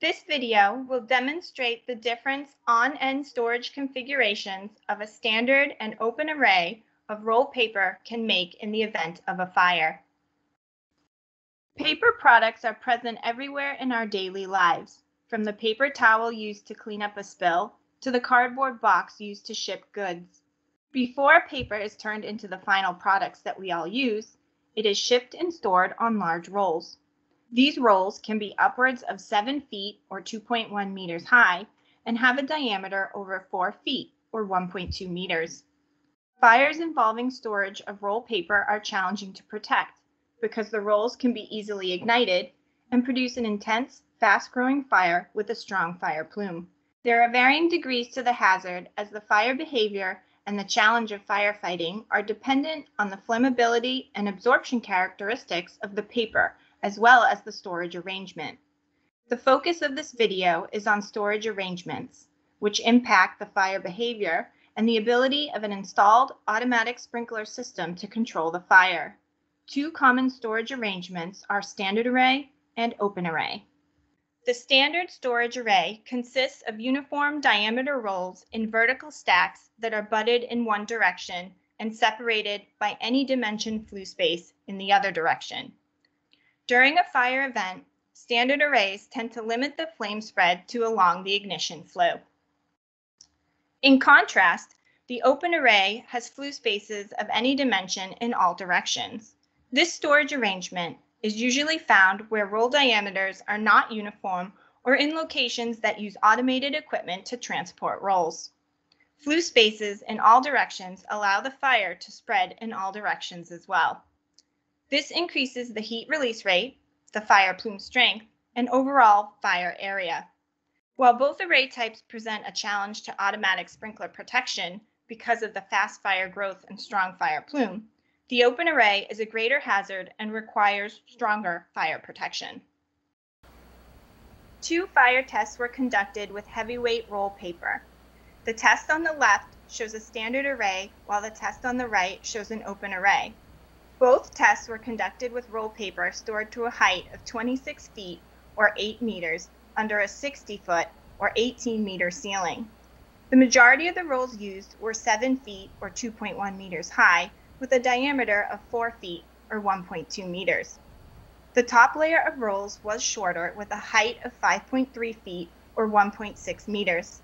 This video will demonstrate the difference on-end storage configurations of a standard and open array of roll paper can make in the event of a fire. Paper products are present everywhere in our daily lives, from the paper towel used to clean up a spill to the cardboard box used to ship goods. Before paper is turned into the final products that we all use, it is shipped and stored on large rolls. These rolls can be upwards of 7 feet or 2.1 meters high and have a diameter over 4 feet or 1.2 meters. Fires involving storage of roll paper are challenging to protect because the rolls can be easily ignited and produce an intense, fast-growing fire with a strong fire plume. There are varying degrees to the hazard as the fire behavior and the challenge of firefighting are dependent on the flammability and absorption characteristics of the paper as well as the storage arrangement. The focus of this video is on storage arrangements, which impact the fire behavior and the ability of an installed automatic sprinkler system to control the fire. Two common storage arrangements are standard array and open array. The standard storage array consists of uniform diameter rolls in vertical stacks that are butted in one direction and separated by any dimension flue space in the other direction. During a fire event, standard arrays tend to limit the flame spread to along the ignition flue. In contrast, the open array has flue spaces of any dimension in all directions. This storage arrangement is usually found where roll diameters are not uniform or in locations that use automated equipment to transport rolls. Flue spaces in all directions allow the fire to spread in all directions as well. This increases the heat release rate, the fire plume strength, and overall fire area. While both array types present a challenge to automatic sprinkler protection because of the fast fire growth and strong fire plume, the open array is a greater hazard and requires stronger fire protection. Two fire tests were conducted with heavyweight roll paper. The test on the left shows a standard array, while the test on the right shows an open array. Both tests were conducted with roll paper stored to a height of 26 feet or 8 meters under a 60 foot or 18 meter ceiling. The majority of the rolls used were 7 feet or 2.1 meters high with a diameter of 4 feet or 1.2 meters. The top layer of rolls was shorter with a height of 5.3 feet or 1.6 meters.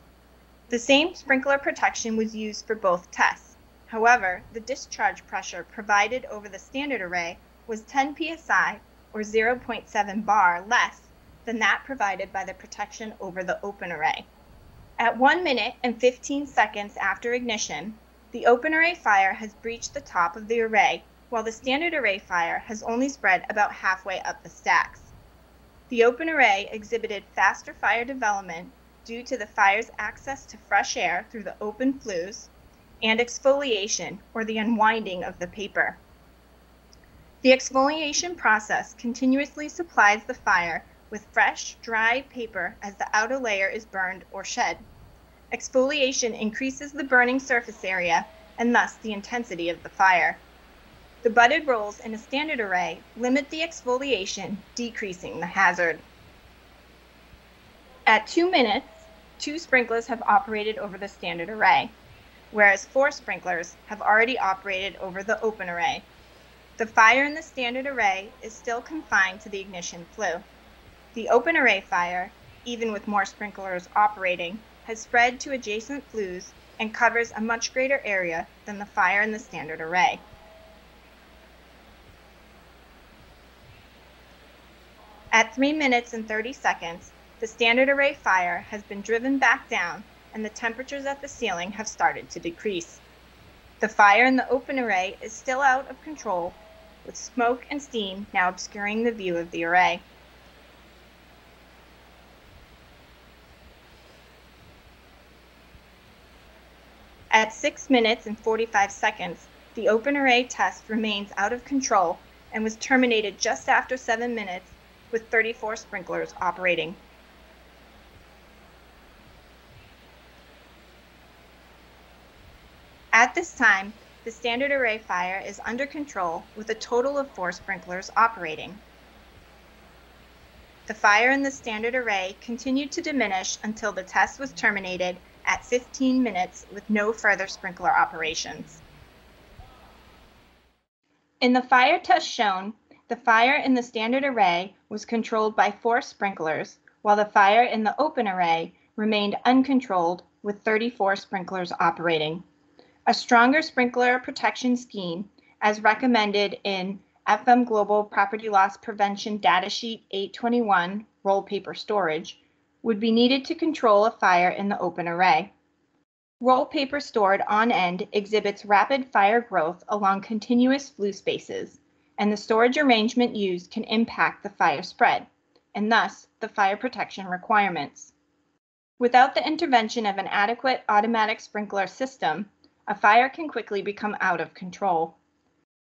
The same sprinkler protection was used for both tests. However, the discharge pressure provided over the standard array was 10 psi or 0.7 bar less than that provided by the protection over the open array. At 1 minute and 15 seconds after ignition, the open array fire has breached the top of the array, while the standard array fire has only spread about halfway up the stacks. The open array exhibited faster fire development due to the fire's access to fresh air through the open flues and exfoliation, or the unwinding of the paper. The exfoliation process continuously supplies the fire with fresh, dry paper as the outer layer is burned or shed. Exfoliation increases the burning surface area and thus the intensity of the fire. The butted rolls in a standard array limit the exfoliation, decreasing the hazard. At 2 minutes, two sprinklers have operated over the standard array, whereas four sprinklers have already operated over the open array. The fire in the standard array is still confined to the ignition flue. The open array fire, even with more sprinklers operating, has spread to adjacent flues and covers a much greater area than the fire in the standard array. At 3 minutes and 30 seconds, the standard array fire has been driven back down and the temperatures at the ceiling have started to decrease. The fire in the open array is still out of control, with smoke and steam now obscuring the view of the array. At 6 minutes and 45 seconds, the open array test remains out of control and was terminated just after 7 minutes with 34 sprinklers operating. At this time, the standard array fire is under control with a total of four sprinklers operating. the fire in the standard array continued to diminish until the test was terminated at 15 minutes with no further sprinkler operations. In the fire test shown, the fire in the standard array was controlled by four sprinklers, while the fire in the open array remained uncontrolled with 34 sprinklers operating. A stronger sprinkler protection scheme, as recommended in FM Global Property Loss Prevention Datasheet 821 Roll Paper Storage, would be needed to control a fire in the open array. Roll paper stored on end exhibits rapid fire growth along continuous flue spaces, and the storage arrangement used can impact the fire spread, and thus the fire protection requirements. Without the intervention of an adequate automatic sprinkler system, a fire can quickly become out of control.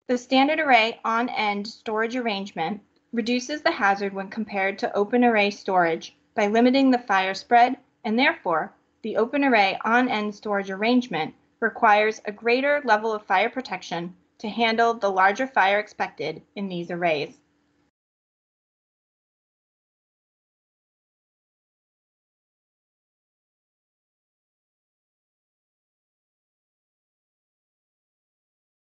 The standard array on-end storage arrangement reduces the hazard when compared to open array storage by limiting the fire spread, and therefore, the open array on-end storage arrangement requires a greater level of fire protection to handle the larger fire expected in these arrays.